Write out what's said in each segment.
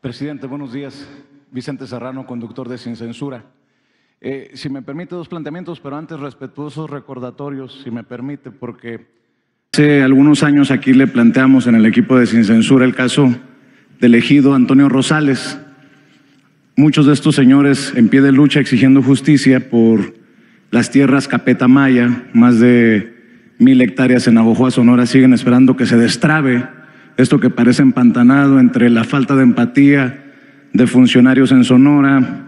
Presidente, buenos días. Vicente Serrano, conductor de Sin Censura. Eh, si me permite dos planteamientos, pero antes respetuosos recordatorios, si me permite, porque hace algunos años aquí le planteamos en el equipo de Sin Censura el caso del ejido Antonio Rosales. Muchos de estos señores en pie de lucha exigiendo justicia por las tierras Capetamaya, más de mil hectáreas en Navojoa, Sonora, siguen esperando que se destrabe esto que parece empantanado entre la falta de empatía de funcionarios en Sonora,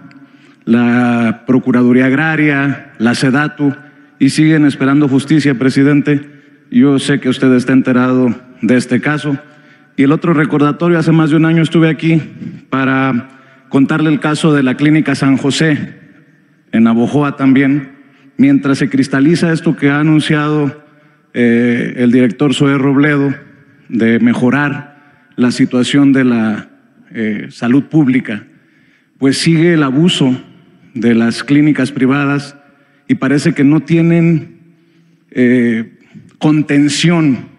la Procuraduría Agraria, la SEDATU, y siguen esperando justicia, presidente. Yo sé que usted está enterado de este caso. Y el otro recordatorio, hace más de un año estuve aquí para contarle el caso de la Clínica San José, en Abojoa también, mientras se cristaliza esto que ha anunciado eh, el director Zoé Robledo de mejorar la situación de la eh, salud pública, pues sigue el abuso de las clínicas privadas y parece que no tienen eh, contención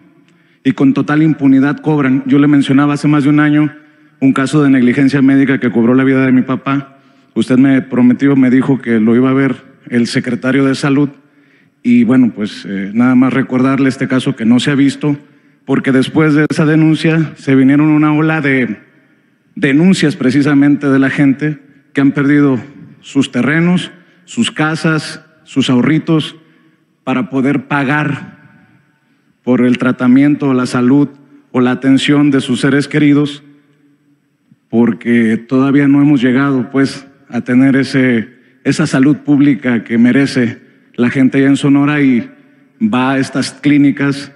y con total impunidad cobran. Yo le mencionaba hace más de un año un caso de negligencia médica que cobró la vida de mi papá. Usted me prometió, me dijo que lo iba a ver el secretario de salud y bueno, pues eh, nada más recordarle este caso que no se ha visto, porque después de esa denuncia se vinieron una ola de denuncias precisamente de la gente que han perdido sus terrenos, sus casas, sus ahorritos para poder pagar por el tratamiento, la salud o la atención de sus seres queridos, porque todavía no hemos llegado pues a tener ese, esa salud pública que merece la gente allá en Sonora y va a estas clínicas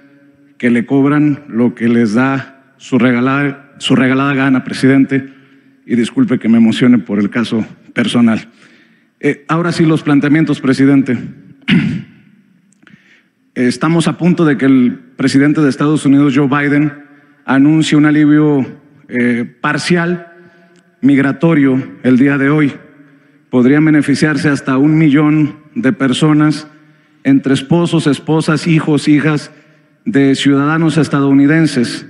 que le cobran lo que les da su regalada, su regalada gana, presidente, y disculpe que me emocione por el caso personal. Eh, ahora sí, los planteamientos, presidente. Estamos a punto de que el presidente de Estados Unidos, Joe Biden, anuncie un alivio eh, parcial migratorio el día de hoy. Podrían beneficiarse hasta un millón de personas, entre esposos, esposas, hijos, hijas de ciudadanos estadounidenses.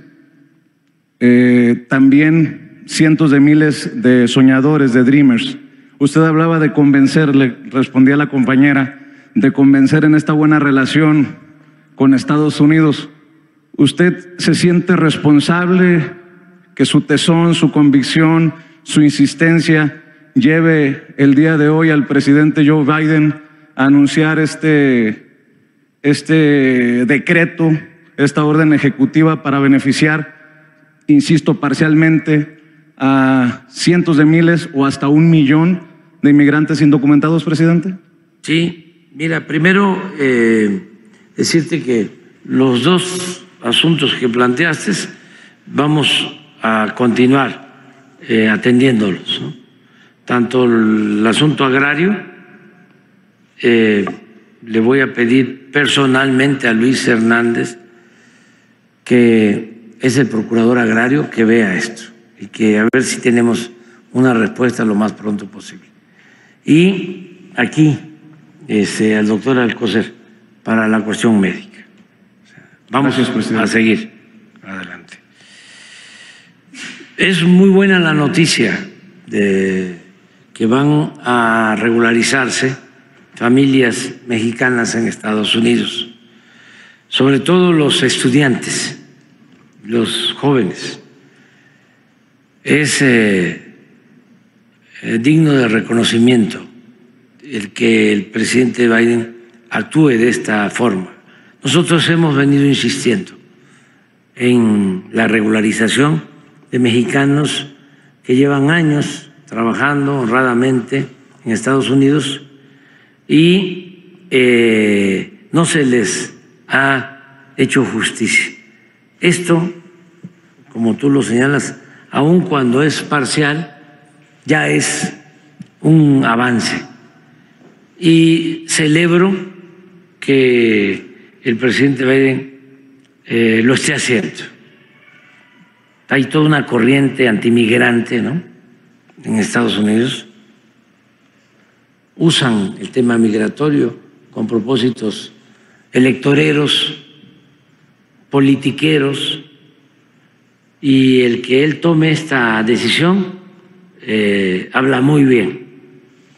Eh, también cientos de miles de soñadores, de dreamers. Usted hablaba de convencer, le respondía la compañera, de convencer en esta buena relación con Estados Unidos. ¿Usted se siente responsable que su tesón, su convicción, su insistencia lleve el día de hoy al presidente Joe Biden a anunciar este, este decreto, esta orden ejecutiva para beneficiar, insisto, parcialmente a cientos de miles o hasta un millón de inmigrantes indocumentados, presidente? Sí, Mira, primero eh, decirte que los dos asuntos que planteaste vamos a continuar eh, atendiéndolos. Tanto el asunto agrario, eh, le voy a pedir personalmente a Luis Hernández, que es el procurador agrario, que vea esto y que a ver si tenemos una respuesta lo más pronto posible. Y aquí este, al doctor Alcocer para la cuestión médica. Vamos a seguir adelante. Es muy buena la noticia de que van a regularizarse familias mexicanas en Estados Unidos, sobre todo los estudiantes, los jóvenes. Es eh, eh, digno de reconocimiento el que el presidente Biden actúe de esta forma. Nosotros hemos venido insistiendo en la regularización de mexicanos que llevan años trabajando honradamente en Estados Unidos y eh, no se les ha hecho justicia. Esto, como tú lo señalas, aun cuando es parcial, ya es un avance y celebro que el presidente Biden eh, lo esté haciendo. Hay toda una corriente antimigrante ¿no? en Estados Unidos. Usan el tema migratorio con propósitos electoreros, politiqueros, y el que él tome esta decisión eh, habla muy bien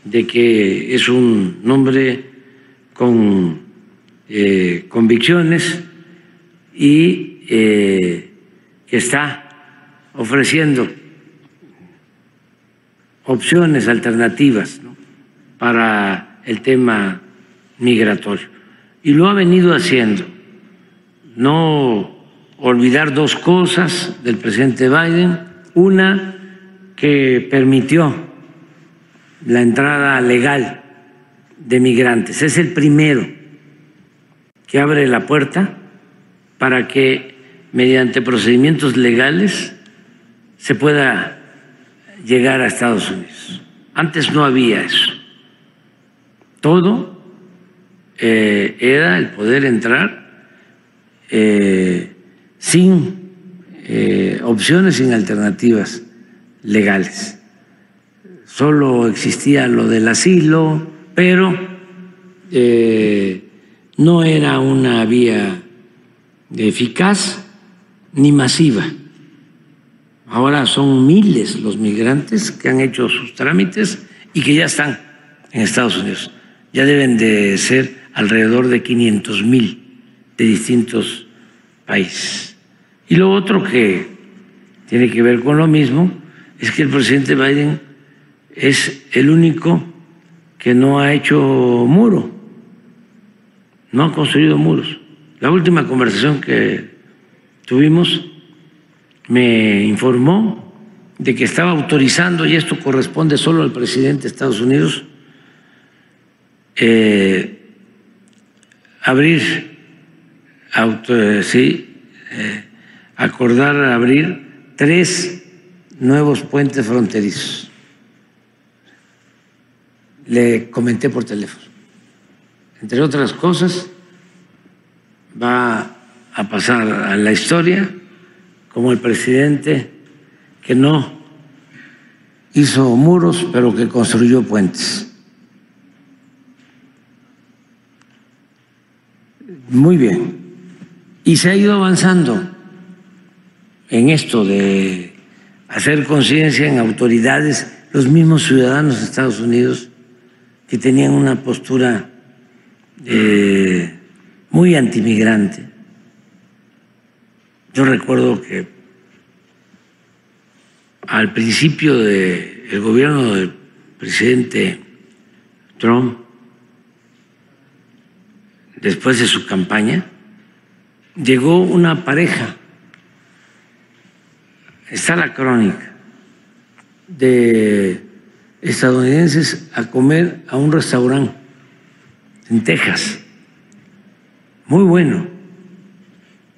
de que es un hombre con eh, convicciones y eh, que está ofreciendo opciones alternativas para el tema migratorio. Y lo ha venido haciendo. No olvidar dos cosas del presidente Biden. Una, que permitió la entrada legal de migrantes. Es el primero que abre la puerta para que mediante procedimientos legales se pueda llegar a Estados Unidos. Antes no había eso. Todo eh, era el poder entrar eh, sin eh, opciones, sin alternativas legales. Solo existía lo del asilo, pero no era una vía eficaz ni masiva. Ahora son miles los migrantes que han hecho sus trámites y que ya están en Estados Unidos. Ya deben de ser alrededor de 500 mil de distintos países. Y lo otro que tiene que ver con lo mismo es que el presidente Biden es el único que no ha hecho muro, no ha construido muros. La última conversación que tuvimos me informó de que estaba autorizando, y esto corresponde solo al presidente de Estados Unidos, eh, abrir, auto, sí, eh, acordar abrir tres nuevos puentes fronterizos. Le comenté por teléfono. Entre otras cosas, va a pasar a la historia como el presidente que no hizo muros, pero que construyó puentes. Muy bien. Y se ha ido avanzando en esto de hacer conciencia en autoridades, los mismos ciudadanos de Estados Unidos que tenían una postura eh, muy antimigrante. Yo recuerdo que al principio del gobierno del presidente Trump, después de su campaña, llegó una pareja, está la crónica, de estadounidenses a comer a un restaurante en Texas, muy bueno,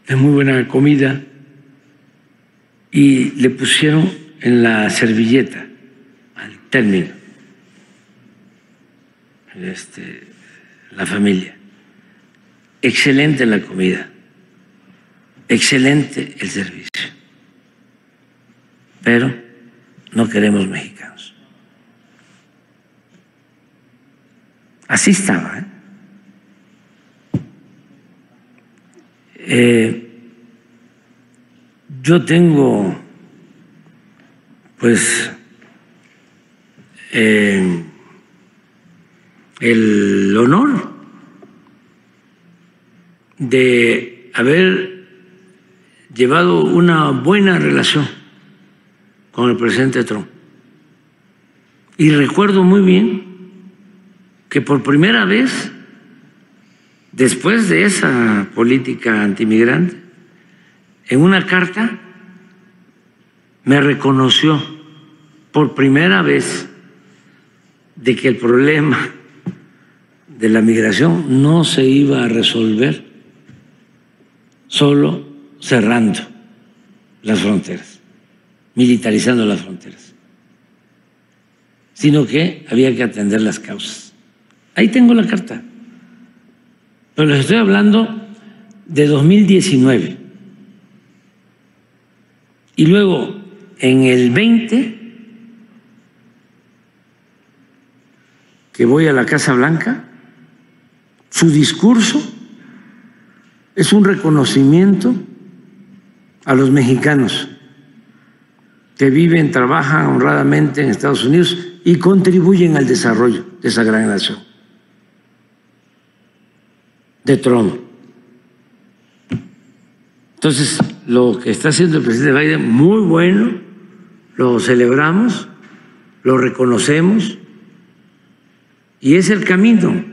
de muy buena comida, y le pusieron en la servilleta, al término, este, la familia excelente la comida, excelente el servicio, pero no queremos mexicanos. Así estaba. ¿eh? Eh, yo tengo, pues, eh, el honor de haber llevado una buena relación con el presidente Trump. Y recuerdo muy bien que por primera vez, después de esa política antimigrante, en una carta me reconoció por primera vez de que el problema de la migración no se iba a resolver solo cerrando las fronteras, militarizando las fronteras, sino que había que atender las causas. Ahí tengo la carta, pero les estoy hablando de 2019. Y luego, en el 20, que voy a la Casa Blanca, su discurso es un reconocimiento a los mexicanos que viven, trabajan honradamente en Estados Unidos y contribuyen al desarrollo de esa gran nación, de trono. Entonces, lo que está haciendo el presidente Biden, muy bueno, lo celebramos, lo reconocemos y es el camino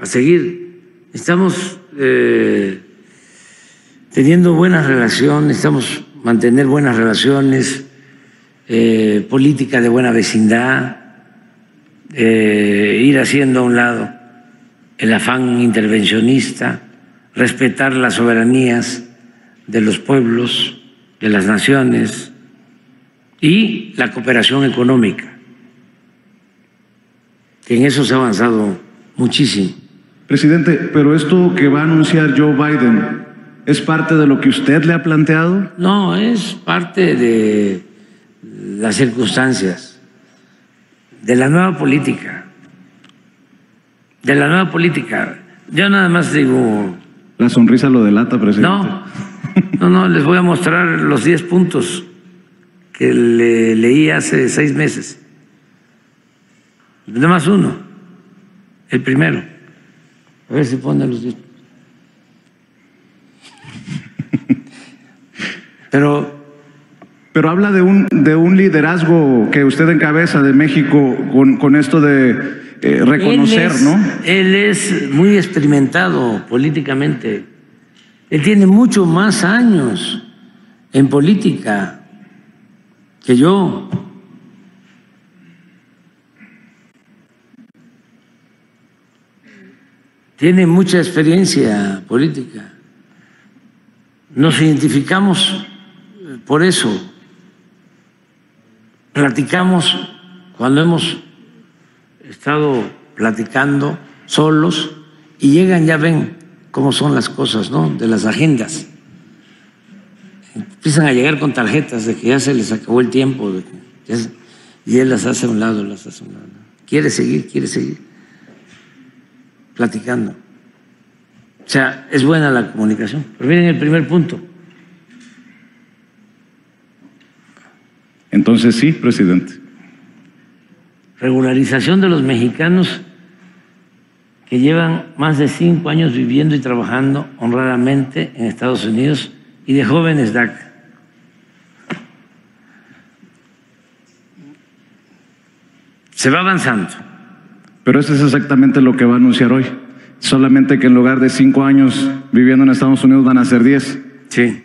a seguir. Estamos eh, teniendo buenas relaciones, estamos mantener buenas relaciones, eh, política de buena vecindad, eh, ir haciendo a un lado el afán intervencionista, respetar las soberanías de los pueblos, de las naciones y la cooperación económica, en eso se ha avanzado muchísimo. Presidente, pero esto que va a anunciar Joe Biden es parte de lo que usted le ha planteado. No, es parte de las circunstancias, de la nueva política, de la nueva política. Yo nada más digo... La sonrisa lo delata, presidente. No, no, no, les voy a mostrar los 10 puntos que le leí hace seis meses. Nada más uno, el primero. A ver si pone los 10 Pero pero habla de un, de un liderazgo que usted encabeza de México con, con esto de eh, reconocer, ¿no? Él es muy experimentado políticamente. Él tiene mucho más años en política que yo. Tiene mucha experiencia política. Nos identificamos por eso platicamos cuando hemos estado platicando solos y llegan, ya ven cómo son las cosas, ¿no? De las agendas. Empiezan a llegar con tarjetas de que ya se les acabó el tiempo y él las hace a un lado, las hace a un lado. Quiere seguir, quiere seguir platicando. O sea, es buena la comunicación. Pero miren el primer punto. Entonces sí, presidente. Regularización de los mexicanos que llevan más de cinco años viviendo y trabajando honradamente en Estados Unidos y de jóvenes DACA. Se va avanzando. Pero eso es exactamente lo que va a anunciar hoy. Solamente que en lugar de cinco años viviendo en Estados Unidos van a ser diez. Sí.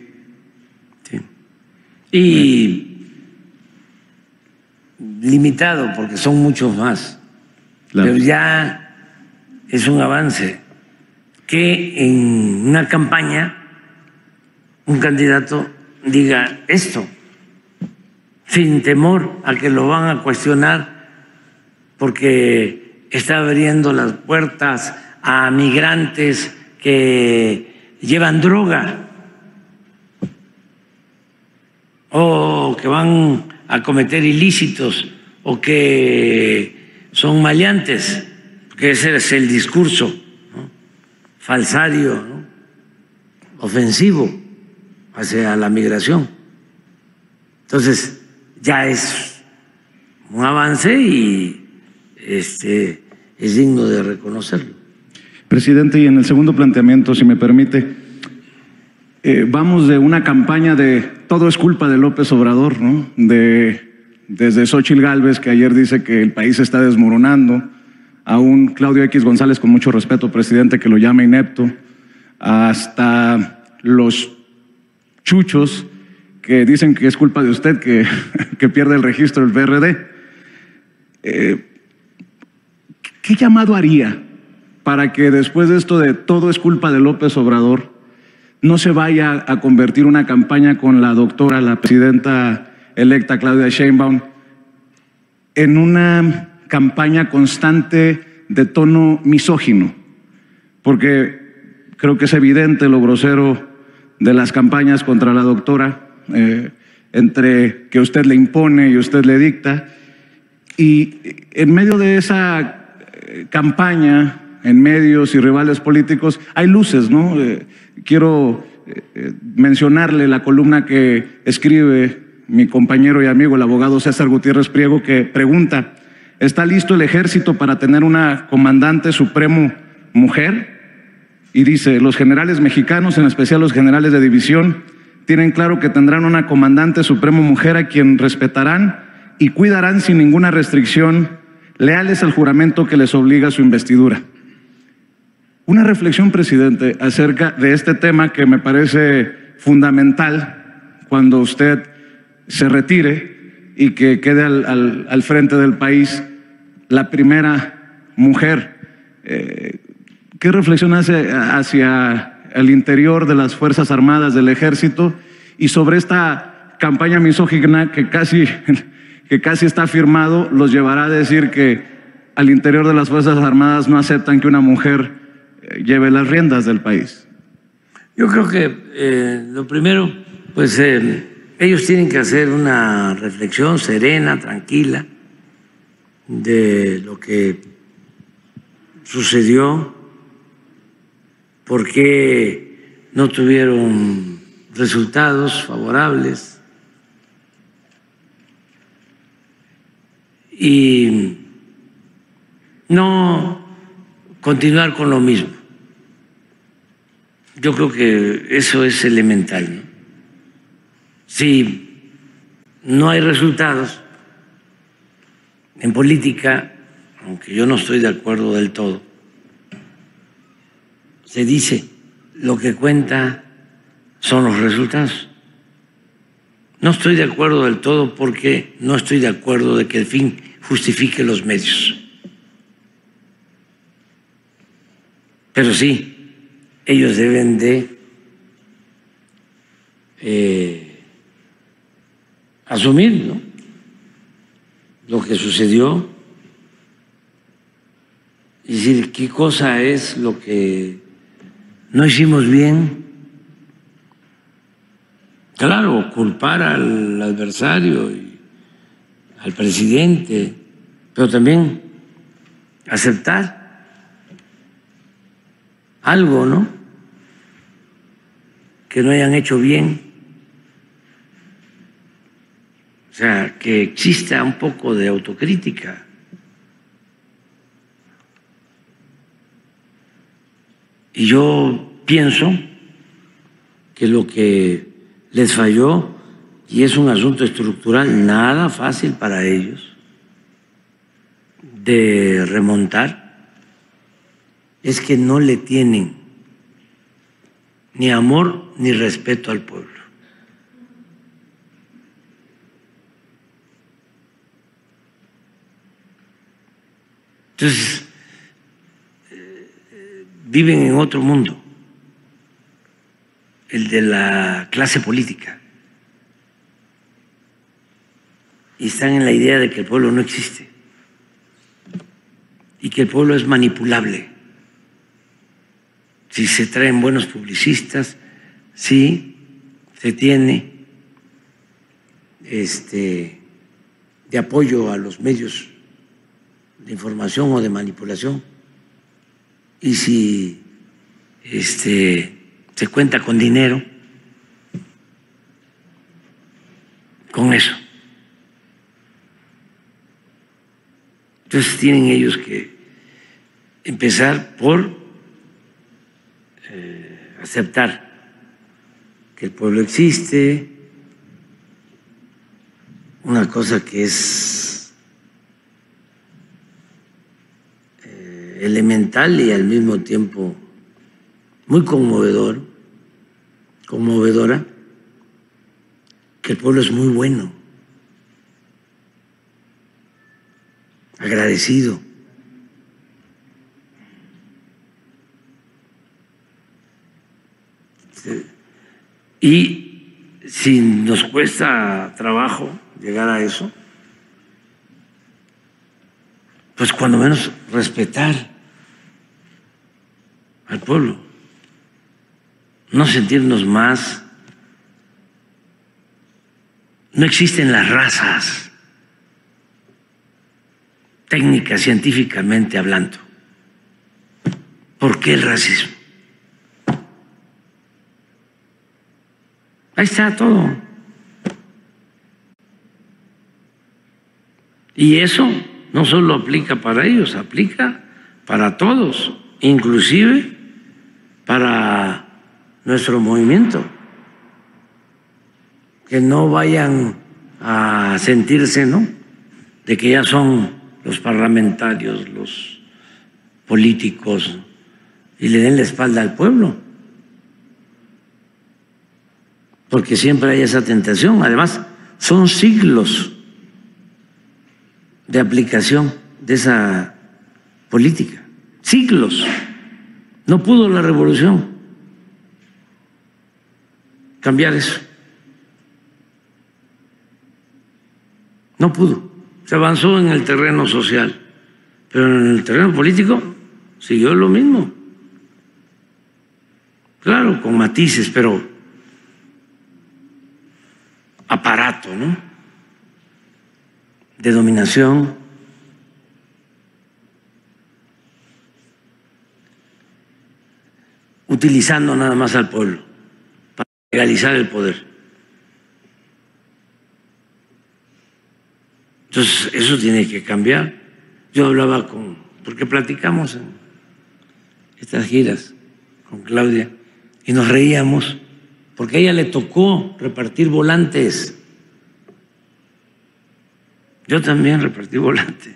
sí. Y limitado porque son muchos más, pero ya es un avance que en una campaña un candidato diga esto, sin temor a que lo van a cuestionar, porque está abriendo las puertas a migrantes que llevan droga. O que van a cometer ilícitos o que son maleantes, porque ese es el discurso falsario, ofensivo hacia la migración. Entonces, ya es un avance y este, es digno de reconocerlo. Presidente, y en el segundo planteamiento, si me permite, eh, vamos de una campaña de todo es culpa de López Obrador, ¿no? De, desde Xochitl Gálvez, que ayer dice que el país está desmoronando, a un Claudio X González, con mucho respeto, presidente, que lo llama inepto, hasta los chuchos que dicen que es culpa de usted que, que pierde el registro del PRD. Eh, ¿Qué llamado haría para que después de esto de todo es culpa de López Obrador, no se vaya a convertir una campaña con la doctora, la presidenta electa Claudia Sheinbaum, en una campaña constante de tono misógino, porque creo que es evidente lo grosero de las campañas contra la doctora, eh, entre que usted le impone y usted le dicta, y en medio de esa campaña en medios y rivales políticos, hay luces, ¿no? Eh, quiero eh, eh, mencionarle la columna que escribe mi compañero y amigo, el abogado César Gutiérrez Priego, que pregunta, ¿está listo el ejército para tener una comandante supremo mujer? Y dice, los generales mexicanos, en especial los generales de división, tienen claro que tendrán una comandante supremo mujer a quien respetarán y cuidarán sin ninguna restricción, leales al juramento que les obliga a su investidura. Una reflexión, presidente, acerca de este tema que me parece fundamental cuando usted se retire y que quede al, frente del país la primera mujer. Eh, ¿Qué reflexión hace hacia el interior de las Fuerzas Armadas del Ejército y sobre esta campaña misógina que casi, que casi está firmado, los llevará a decir que al interior de las Fuerzas Armadas no aceptan que una mujer lleve las riendas del país? Yo creo que eh, lo primero, pues eh, ellos tienen que hacer una reflexión serena, tranquila, de lo que sucedió, por qué no tuvieron resultados favorables y no continuar con lo mismo. Yo creo que eso es elemental. Si no hay resultados en política, aunque yo no estoy de acuerdo del todo, se dice lo que cuenta son los resultados. No estoy de acuerdo del todo porque no estoy de acuerdo de que el fin justifique los medios. Pero sí, ellos deben de eh, asumir lo que sucedió y decir qué cosa es lo que no hicimos bien. Claro, culpar al adversario y al presidente, pero también aceptar algo, ¿no? Que no hayan hecho bien. O sea, que exista un poco de autocrítica. Y yo pienso que lo que les falló, y es un asunto estructural, nada fácil para ellos de remontar, es que no le tienen ni amor ni respeto al pueblo. Entonces, eh, viven en otro mundo, el de la clase política, y están en la idea de que el pueblo no existe y que el pueblo es manipulable si se traen buenos publicistas, si se tiene este, de apoyo a los medios de información o de manipulación, y si este, se cuenta con dinero, con eso. Entonces tienen ellos que empezar por eh, aceptar que el pueblo existe, una cosa que es eh, elemental y al mismo tiempo muy conmovedor, conmovedora, que el pueblo es muy bueno, agradecido. Y si nos cuesta trabajo llegar a eso, pues cuando menos respetar al pueblo, no sentirnos más. No existen las razas, técnicas, científicamente hablando. ¿Por qué el racismo? Ahí está todo. Y eso no solo aplica para ellos, aplica para todos, inclusive para nuestro movimiento. Que no vayan a sentirse, ¿no? De que ya son los parlamentarios, los políticos, y le den la espalda al pueblo. Porque siempre hay esa tentación. Además, son siglos de aplicación de esa política. Siglos. No pudo la revolución cambiar eso. No pudo. Se avanzó en el terreno social, pero en el terreno político siguió lo mismo. Claro, con matices, pero aparato, ¿no? De dominación. utilizando nada más al pueblo para legalizar el poder. Entonces, eso tiene que cambiar. Yo hablaba con, porque platicamos en estas giras con Claudia, y nos reíamos porque a ella le tocó repartir volantes. Yo también repartí volantes.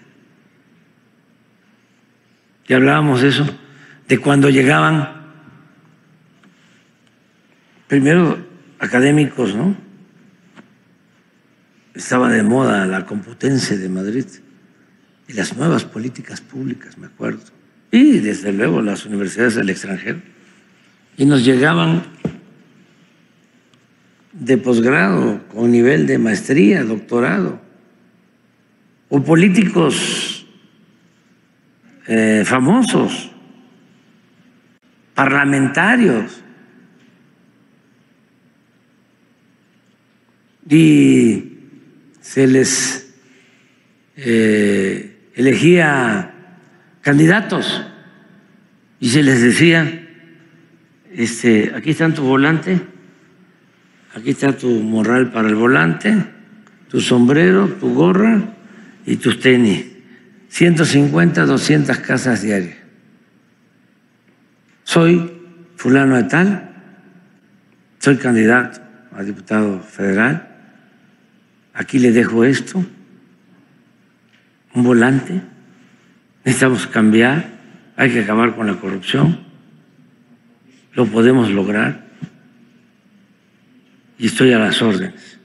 Y hablábamos eso, de cuando llegaban, primero académicos, ¿no? Estaba de moda la Complutense de Madrid y las nuevas políticas públicas, me acuerdo. Y desde luego las universidades del extranjero. Y nos llegaban de posgrado, con nivel de maestría, doctorado, o políticos eh, famosos, parlamentarios, y se les eh, elegía candidatos y se les decía, este, aquí está tu volante, aquí está tu morral para el volante, tu sombrero, tu gorra y tus tenis. 150, 200 casas diarias. Soy fulano de tal, soy candidato a diputado federal, aquí le dejo esto, un volante, necesitamos cambiar, hay que acabar con la corrupción. Lo podemos lograr. Y estoy a las órdenes.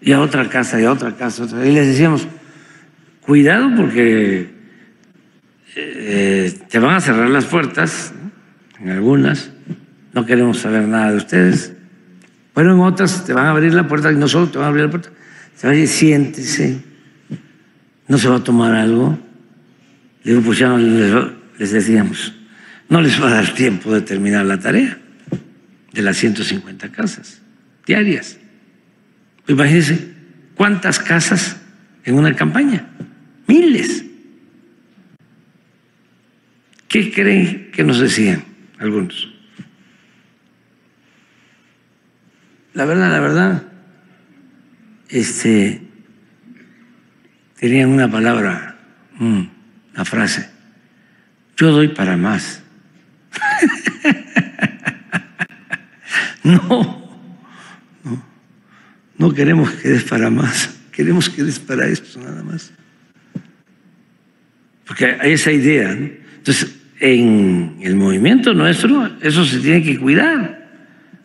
Y a otra casa, y a otra casa, y les decíamos, cuidado porque eh, te van a cerrar las puertas, en algunas, no queremos saber nada de ustedes, pero en otras te van a abrir la puerta y no solo te van a abrir la puerta, te van a decir, siéntese, no se va a tomar algo. Digo, pues ya les decíamos, no les va a dar tiempo de terminar la tarea de las 150 casas diarias. Imagínense cuántas casas en una campaña. Miles. ¿Qué creen que nos decían algunos? La verdad, la verdad, este, tenían una palabra, una frase, yo doy para más. no, no, no queremos que des para más, queremos que des para esto nada más. Porque hay esa idea. Entonces, en el movimiento nuestro, eso se tiene que cuidar.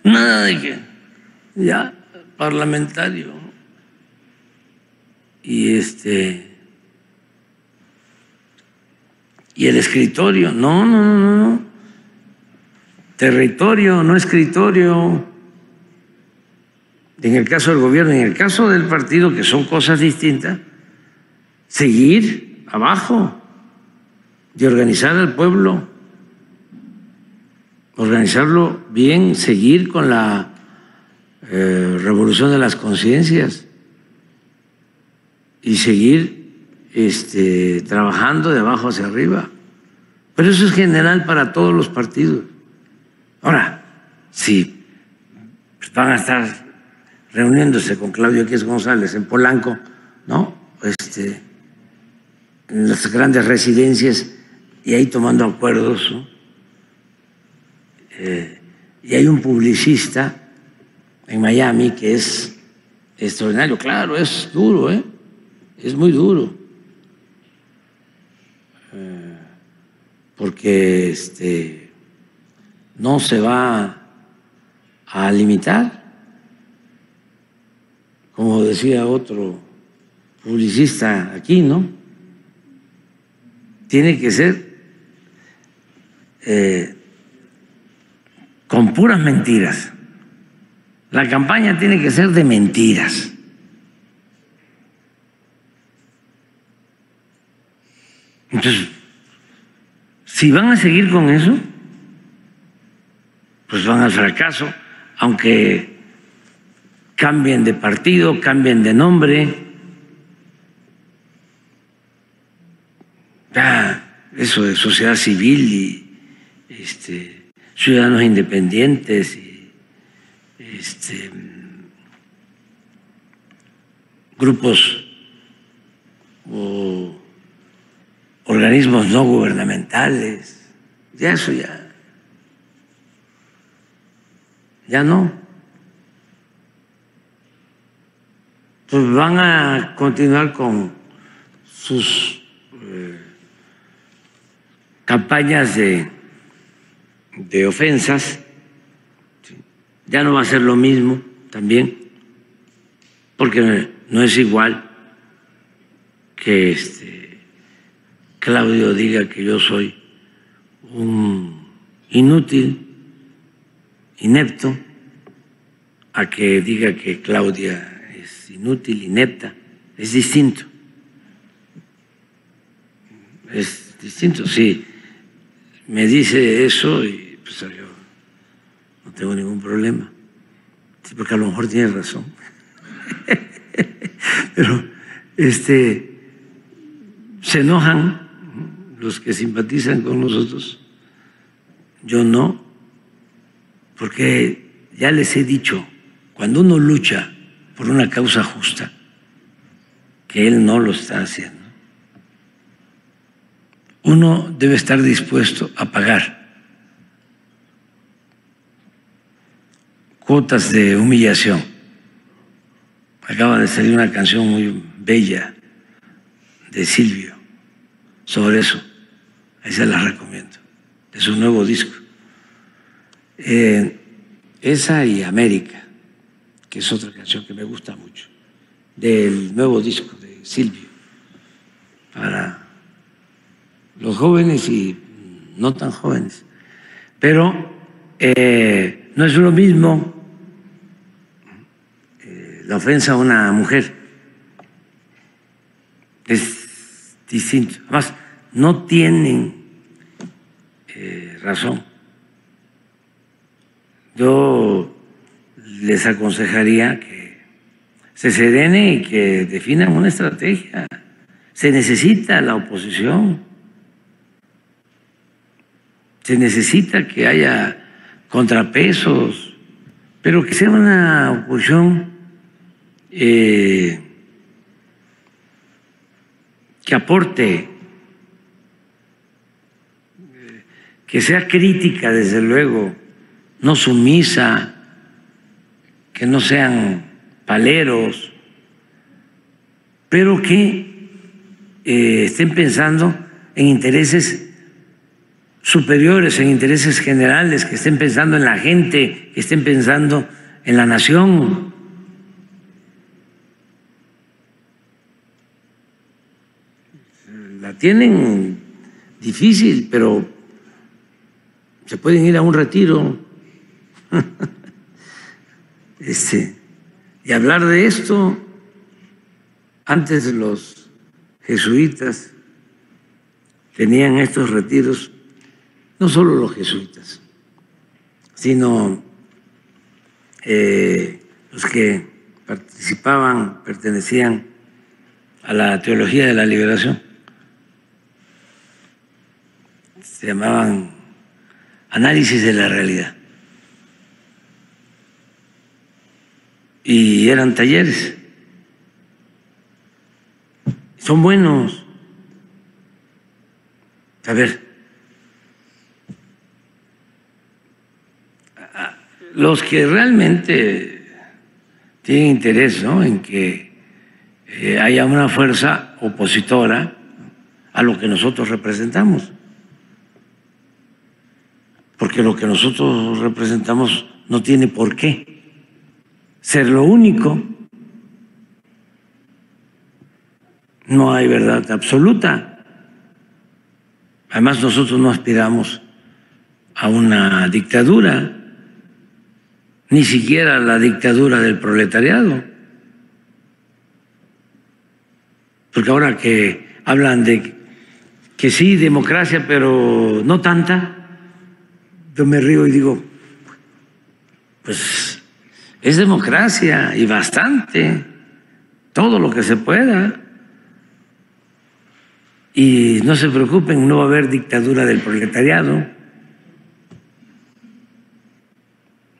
Nada de que, ya, parlamentario. Y este. Y el escritorio, no, no, no, no territorio, no escritorio. En el caso del gobierno, en el caso del partido, que son cosas distintas, seguir abajo y organizar al pueblo, organizarlo bien, seguir con la eh, revolución de las conciencias y seguir este, trabajando de abajo hacia arriba. Pero eso es general para todos los partidos. Ahora, si van a estar reuniéndose con Claudio X González en Polanco, ¿no? este, en las grandes residencias y ahí tomando acuerdos. Eh, y hay un publicista en Miami que es extraordinario. Claro, es duro, ¿eh? es muy duro. Eh, porque este, no se va a limitar, como decía otro publicista aquí, ¿no? Tiene que ser eh, con puras mentiras. La campaña tiene que ser de mentiras. Entonces, si van a seguir con eso, pues van al fracaso, aunque cambien de partido, cambien de nombre. Ya, eso de sociedad civil y este, ciudadanos independientes y este, grupos o organismos no gubernamentales, ya eso ya, ya no. Pues van a continuar con sus eh, campañas de, de ofensas, ya no va a ser lo mismo también, porque no es igual que este Claudio diga que yo soy un inútil, inepto, a que diga que Claudia es inútil, inepta, es distinto. Es distinto, sí. Me dice eso y pues no tengo ningún problema. porque a lo mejor tiene razón. Pero este se enojan los que simpatizan con nosotros, yo no, porque ya les he dicho, cuando uno lucha por una causa justa, que él no lo está haciendo, uno debe estar dispuesto a pagar cuotas de humillación. Acaba de salir una canción muy bella de Silvio sobre eso. Esa la recomiendo, de su nuevo disco. Eh, esa y América, que es otra canción que me gusta mucho, del nuevo disco de Silvio, para los jóvenes y no tan jóvenes. Pero eh, no es lo mismo eh, la ofensa a una mujer, es distinto. Además, no tienen eh, razón. Yo les aconsejaría que se serene y que definan una estrategia. Se necesita la oposición. Se necesita que haya contrapesos, pero que sea una oposición eh, que aporte que sea crítica, desde luego, no sumisa, que no sean paleros, pero que eh, estén pensando en intereses superiores, en intereses generales, que estén pensando en la gente, que estén pensando en la nación. La tienen difícil, pero se pueden ir a un retiro este, y hablar de esto. Antes los jesuitas tenían estos retiros, no solo los jesuitas, sino eh, los que participaban, pertenecían a la teología de la liberación. Se llamaban análisis de la realidad. Y eran talleres. son buenos. A ver, los que realmente tienen interés ¿no? en que eh, haya una fuerza opositora a lo que nosotros representamos. Porque lo que nosotros representamos no tiene por qué ser lo único. No hay verdad absoluta. Además nosotros no aspiramos a una dictadura, ni siquiera la dictadura del proletariado. Porque ahora que hablan de que sí, democracia, pero no tanta, yo me río y digo, pues es democracia y bastante, todo lo que se pueda. Y no se preocupen, no va a haber dictadura del proletariado.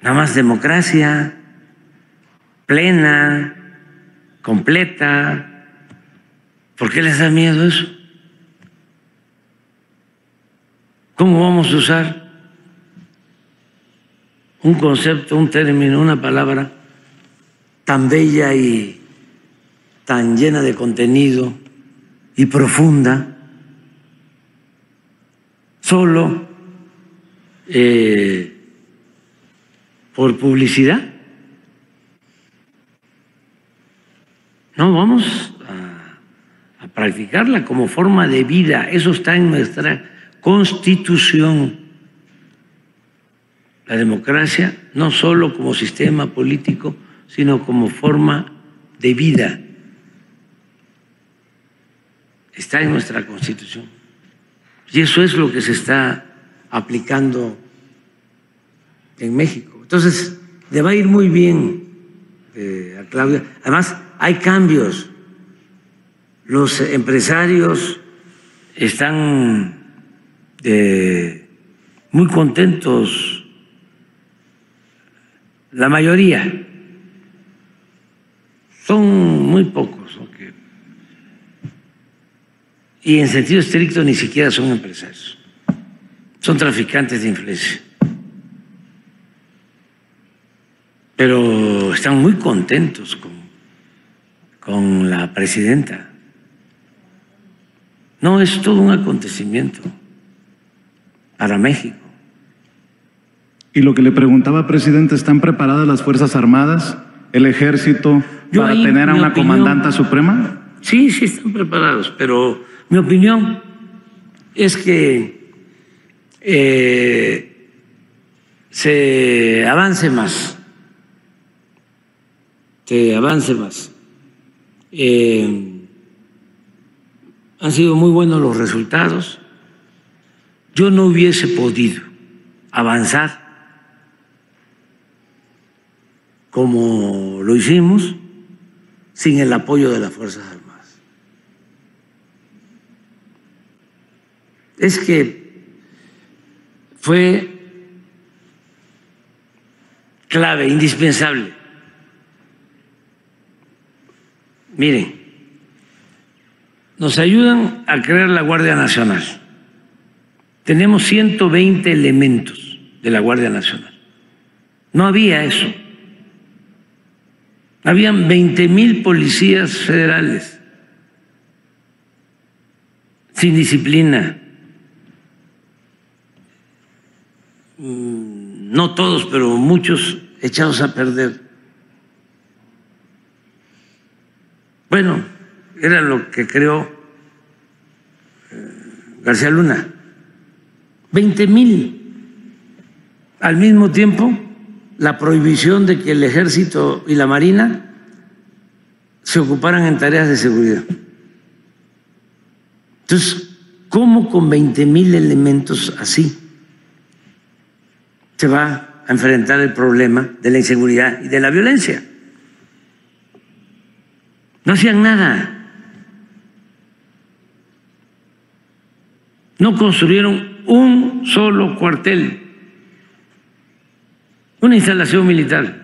Nada más democracia plena, completa. ¿Por qué les da miedo eso? ¿Cómo vamos a usar un concepto, un término, una palabra tan bella y tan llena de contenido y profunda, solo eh, por publicidad? No, vamos a, practicarla como forma de vida, eso está en nuestra constitución. La democracia no solo como sistema político, sino como forma de vida. Está en nuestra constitución. Y eso es lo que se está aplicando en México. Entonces, le va a ir muy bien eh, a Claudia. Además, hay cambios. Los empresarios están eh, muy contentos, la mayoría, son muy pocos, y en sentido estricto ni siquiera son empresarios, son traficantes de influencia. Pero están muy contentos con, con la presidenta. No, es todo un acontecimiento para México. Y lo que le preguntaba, presidente, ¿están preparadas las Fuerzas Armadas, el ejército, para tener a una comandanta suprema? Sí, sí están preparados, pero mi opinión es que eh, se avance más, se avance más. Eh, han sido muy buenos los resultados yo no hubiese podido avanzar como lo hicimos sin el apoyo de las Fuerzas Armadas. Es que fue clave, indispensable. Miren, nos ayudan a crear la Guardia Nacional tenemos 120 elementos de la Guardia Nacional. No había eso. Habían 20 mil policías federales sin disciplina. Mm, no todos, pero muchos echados a perder. Bueno, era lo que creó eh, García Luna. 20 mil. Al mismo tiempo, la prohibición de que el ejército y la marina se ocuparan en tareas de seguridad. Entonces, ¿cómo con 20 mil elementos así se va a enfrentar el problema de la inseguridad y de la violencia? No hacían nada. No construyeron un solo cuartel, una instalación militar.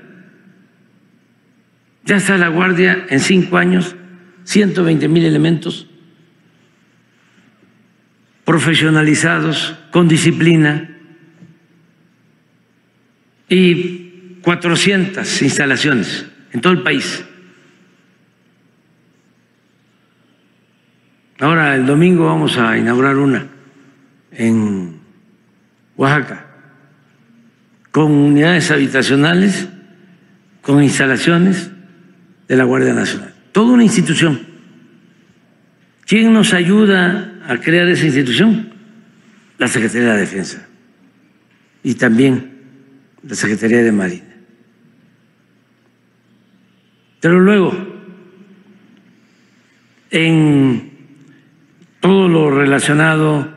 Ya está la Guardia en cinco años, 120 mil elementos profesionalizados, con disciplina y 400 instalaciones en todo el país. Ahora el domingo vamos a inaugurar una en Oaxaca, con unidades habitacionales, con instalaciones de la Guardia Nacional. Toda una institución. ¿Quién nos ayuda a crear esa institución? La Secretaría de Defensa y también la Secretaría de Marina. Pero luego, en todo lo relacionado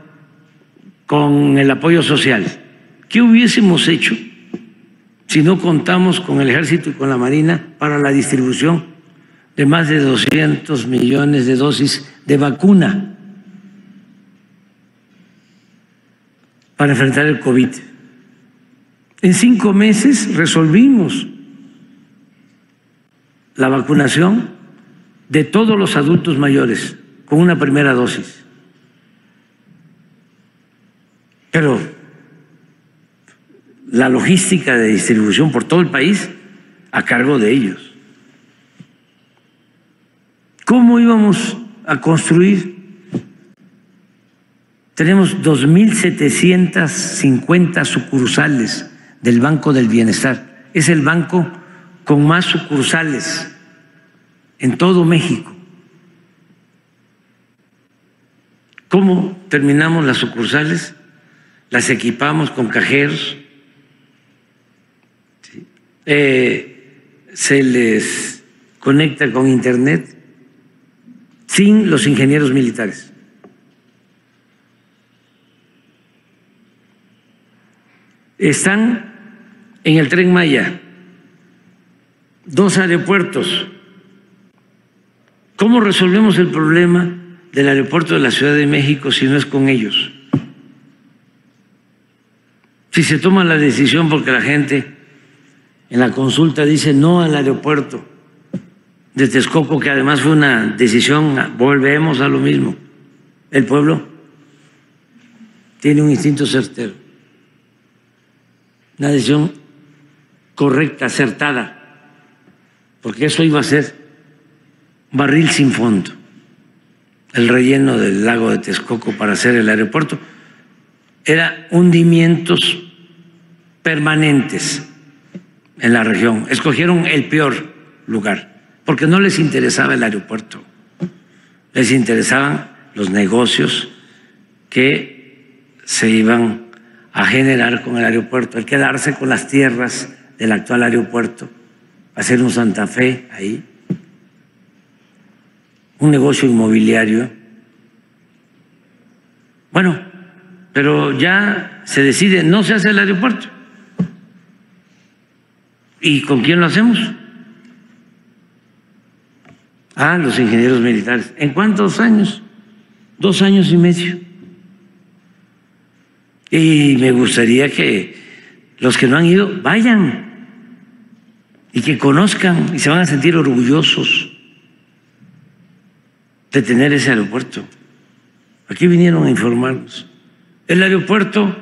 con el apoyo social, ¿qué hubiésemos hecho si no contamos con el ejército y con la marina para la distribución de más de 200 millones de dosis de vacuna para enfrentar el COVID? En cinco meses resolvimos la vacunación de todos los adultos mayores con una primera dosis. Pero la logística de distribución por todo el país a cargo de ellos. ¿Cómo íbamos a construir? Tenemos 2.750 sucursales del Banco del Bienestar. Es el banco con más sucursales en todo México. ¿Cómo terminamos las sucursales? Las equipamos con cajeros, eh, se les conecta con Internet sin los ingenieros militares. Están en el tren Maya dos aeropuertos. ¿Cómo resolvemos el problema del aeropuerto de la Ciudad de México si no es con ellos? Si se toma la decisión porque la gente en la consulta dice no al aeropuerto de Texcoco, que además fue una decisión, volvemos a lo mismo. El pueblo tiene un instinto certero, una decisión correcta, acertada porque eso iba a ser barril sin fondo, el relleno del lago de Texcoco para hacer el aeropuerto. Era hundimientos permanentes en la región. Escogieron el peor lugar, porque no les interesaba el aeropuerto, les interesaban los negocios que se iban a generar con el aeropuerto, el quedarse con las tierras del actual aeropuerto hacer un Santa Fe ahí, un negocio inmobiliario. Bueno, pero ya se decide, no se hace el aeropuerto. ¿Y con quién lo hacemos? Ah, los ingenieros militares. ¿En cuántos años? Dos años y medio. Y me gustaría que los que no han ido vayan y que conozcan y se van a sentir orgullosos de tener ese aeropuerto. Aquí vinieron a informarnos. El aeropuerto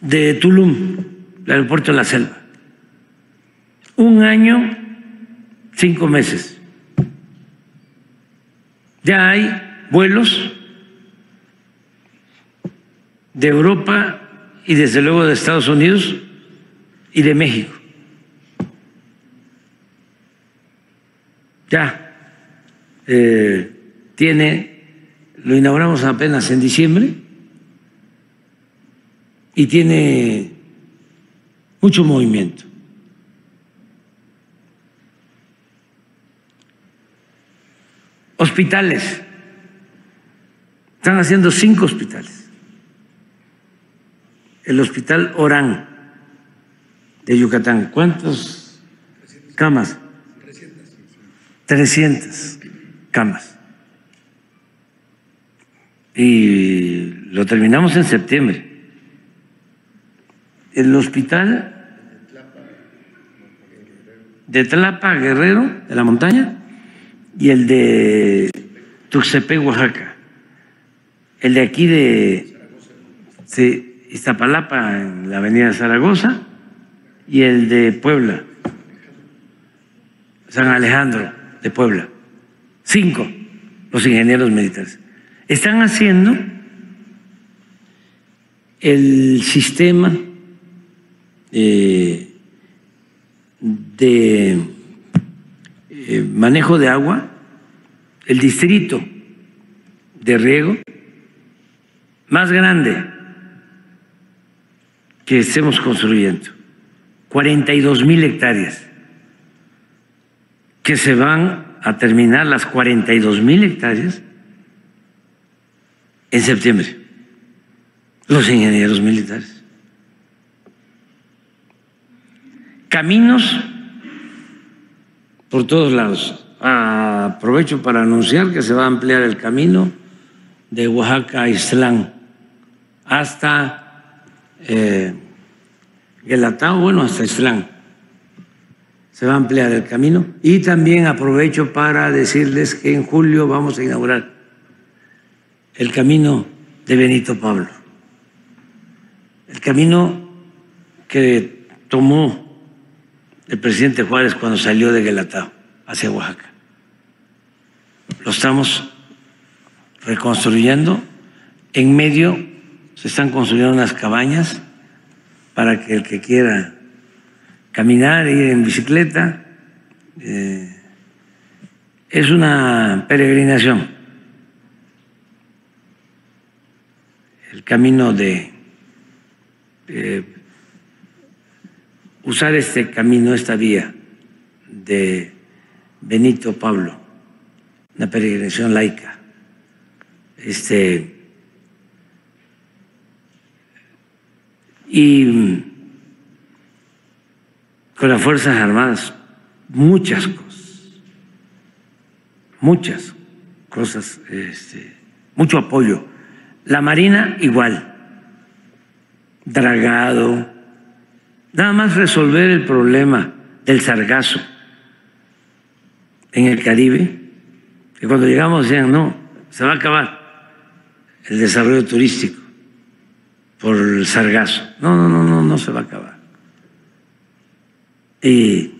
de Tulum, el aeropuerto de la selva. Un año, cinco meses. Ya hay vuelos de Europa y desde luego de Estados Unidos y de México. ya eh, tiene, lo inauguramos apenas en diciembre y tiene mucho movimiento. Hospitales. Están haciendo cinco hospitales. El hospital Orán de Yucatán. ¿Cuántas camas? 300 camas. Y lo terminamos en septiembre. El hospital de Tlapa Guerrero, de la montaña, y el de Tuxtepec, Oaxaca. el de aquí de sí, Iztapalapa, en la avenida Zaragoza, y el de Puebla, San Alejandro de Puebla. Cinco, los ingenieros militares. Están haciendo el sistema eh, de eh, manejo de agua, el distrito de riego más grande que estemos construyendo, 42 mil hectáreas, que se van a terminar las 42 mil hectáreas en septiembre, los ingenieros militares. Caminos por todos lados. Aprovecho para anunciar que se va a ampliar el camino de Oaxaca a Islán hasta eh, Guelatao, bueno, hasta Islán. Se va a ampliar el camino. Y también aprovecho para decirles que en julio vamos a inaugurar el camino de Benito Pablo. El camino que tomó el presidente Juárez cuando salió de Guelatao hacia Oaxaca. Lo estamos reconstruyendo. En medio se están construyendo unas cabañas para que el que quiera caminar, ir en bicicleta, eh, es una peregrinación. El camino de eh, usar este camino, esta vía de Benito Pablo, una peregrinación laica. Este, y con las Fuerzas Armadas, muchas cosas, muchas cosas, este, mucho apoyo. La Marina igual, dragado, nada más resolver el problema del sargazo en el Caribe, que cuando llegamos decían, no, se va a acabar el desarrollo turístico por el sargazo. No, no, no, no, no se va a acabar. Y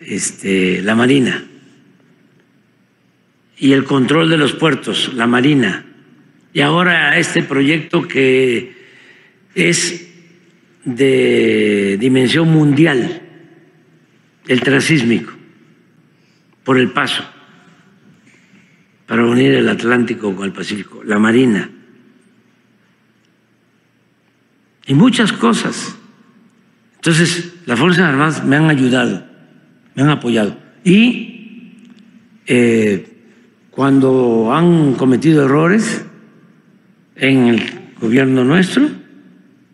este, la Marina y el control de los puertos, la Marina. Y ahora este proyecto que es de dimensión mundial, el transísmico por el paso para unir el Atlántico con el Pacífico, la Marina y muchas cosas. Entonces, las Fuerzas Armadas me han ayudado, me han apoyado. Y eh, cuando han cometido errores en el gobierno nuestro,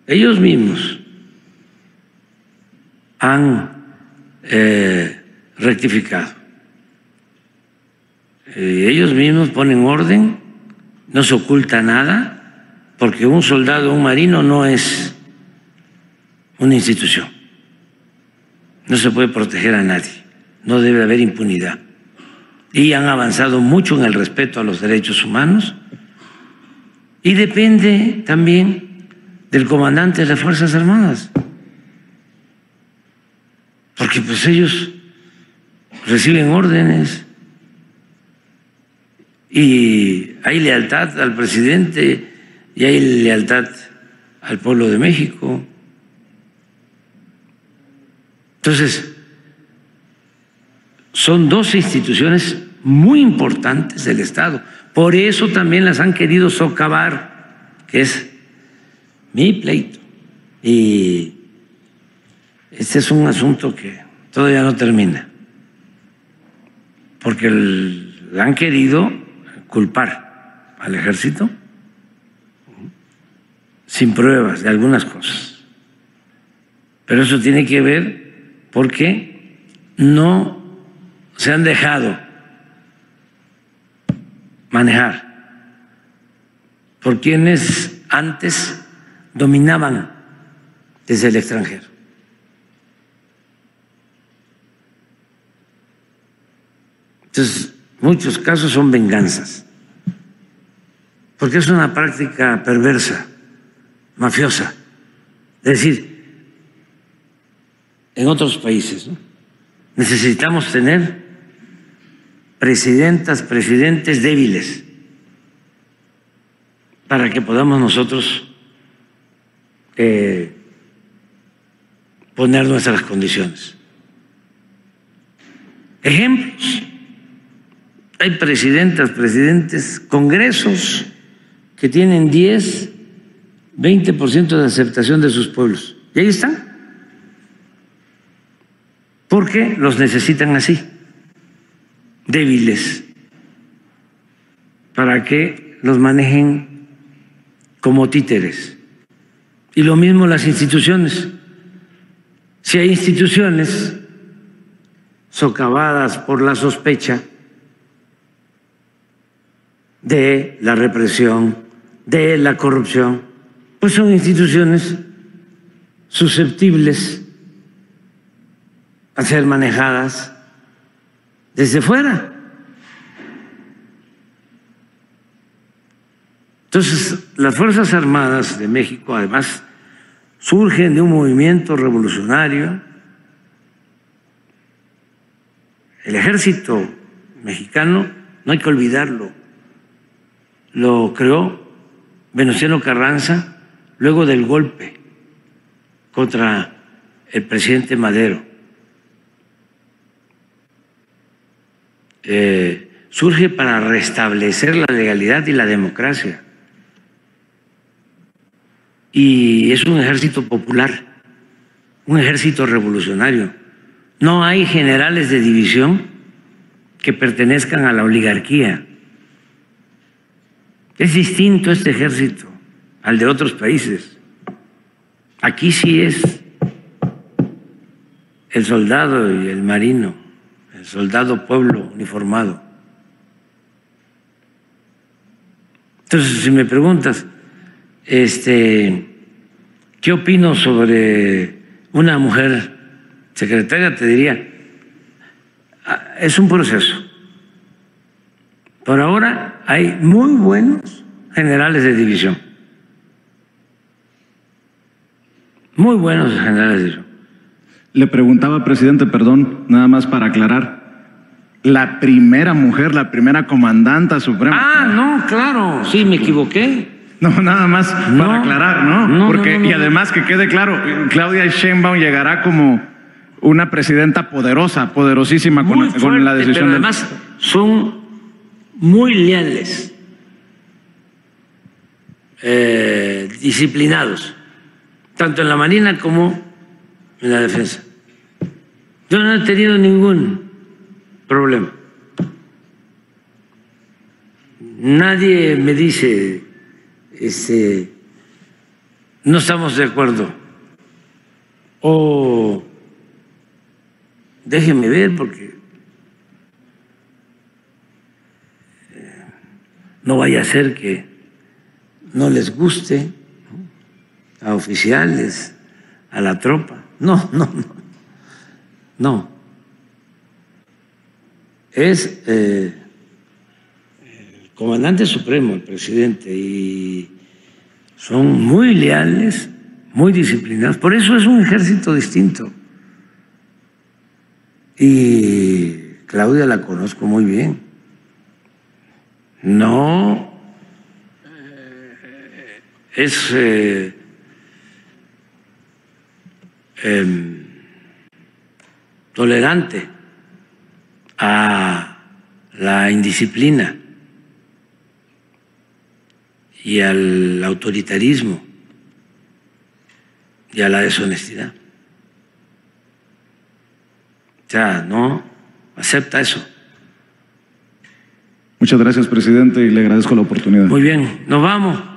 ellos mismos han eh, rectificado. Ellos mismos ponen orden, no se oculta nada, porque un soldado, un marino no es una institución. No se puede proteger a nadie, no debe haber impunidad. Y han avanzado mucho en el respeto a los derechos humanos y depende también del comandante de las Fuerzas Armadas, porque pues ellos reciben órdenes y hay lealtad al presidente y hay lealtad al pueblo de México. Entonces, son dos instituciones muy importantes del Estado. Por eso también las han querido socavar, que es mi pleito. Y este es un asunto que todavía no termina, porque han querido culpar al ejército sin pruebas de algunas cosas. Pero eso tiene que ver porque no se han dejado manejar por quienes antes dominaban desde el extranjero. Entonces, Muchos casos son venganzas. porque es una práctica perversa, mafiosa. Es decir, en otros países necesitamos tener presidentas, presidentes débiles para que podamos nosotros eh, poner nuestras condiciones. Ejemplos. Hay presidentas, presidentes, congresos que tienen 10, 20% de aceptación de sus pueblos. Y ahí están. Porque los necesitan así, débiles, para que los manejen como títeres. Y lo mismo las instituciones. Si hay instituciones socavadas por la sospecha de la represión, de la corrupción, pues son instituciones susceptibles a ser manejadas desde fuera. Entonces, las Fuerzas Armadas de México, además, surgen de un movimiento revolucionario. El ejército mexicano, no hay que olvidarlo, lo creó Venustiano Carranza luego del golpe contra el presidente Madero. Eh, surge para restablecer la legalidad y la democracia. Y es un ejército popular, un ejército revolucionario. No hay generales de división que pertenezcan a la oligarquía. Es distinto este ejército al de otros países. Aquí sí es el soldado y el marino, soldado pueblo uniformado. Entonces, si me preguntas, este, ¿qué opino sobre una mujer secretaria? Te diría, ah, es un proceso. Por ahora hay muy buenos generales de división. Muy buenos generales de división. Le preguntaba, presidente, perdón, nada más para aclarar. La primera mujer, la primera comandanta suprema. Ah, no, claro, sí, me equivoqué. No, nada más para aclarar, ¿no? Porque, y además que quede claro, Claudia Sheinbaum llegará como una presidenta poderosa, poderosísima con, con, la decisión. Pero además son muy leales, eh, disciplinados, tanto en la Marina como en la defensa. Yo no he tenido ningún problema. Nadie me dice, este, no estamos de acuerdo. O déjenme ver porque no vaya a ser que no les guste a oficiales, a la tropa. No, no, no. No. Es eh, el comandante supremo, el presidente, y son muy leales, muy disciplinados. Por eso es un ejército distinto. Y Claudia la conozco muy bien no eh, es eh, em, tolerante a la indisciplina y al autoritarismo y a la deshonestidad. O sea, no acepta eso. Muchas gracias, presidente, y le agradezco la oportunidad. Muy bien, nos vamos.